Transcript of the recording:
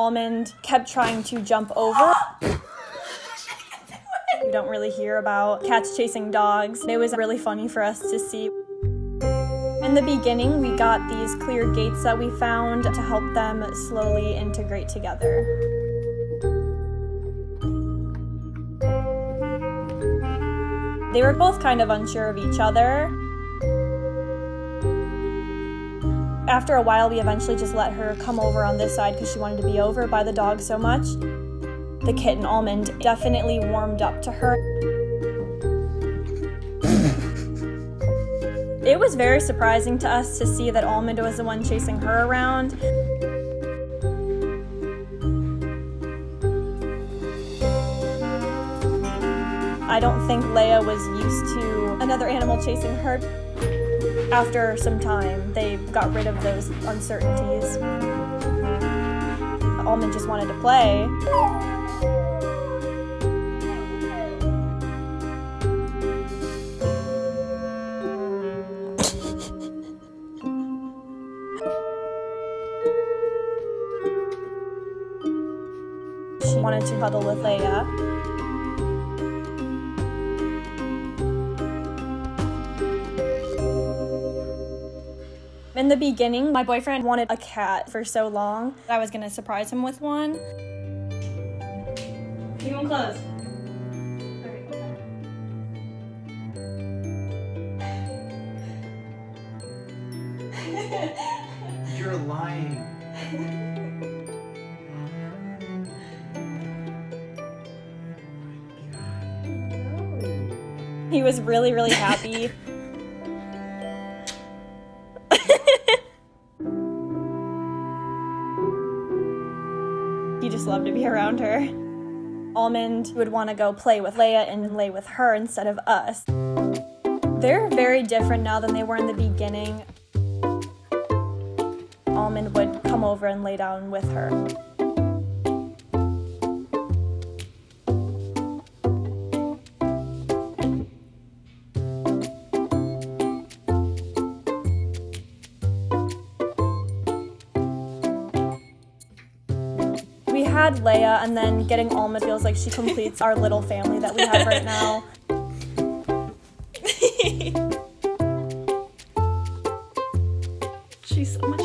Almond kept trying to jump over. We don't really hear about cats chasing dogs. It was really funny for us to see. In the beginning, we got these clear gates that we found to help them slowly integrate together. They were both kind of unsure of each other. After a while, we eventually just let her come over on this side because she wanted to be over by the dog so much. The kitten Almond definitely warmed up to her. it was very surprising to us to see that Almond was the one chasing her around. I don't think Leah was used to another animal chasing her after some time, they got rid of those uncertainties. Almond just wanted to play. she wanted to cuddle with Leah. In the beginning, my boyfriend wanted a cat for so long. I was gonna surprise him with one. Keep them closed. You're lying. He was really, really happy. just loved to be around her. Almond would want to go play with Leah and lay with her instead of us. They're very different now than they were in the beginning. Almond would come over and lay down with her. had Leah, and then getting Almond feels like she completes our little family that we have right now. She's so much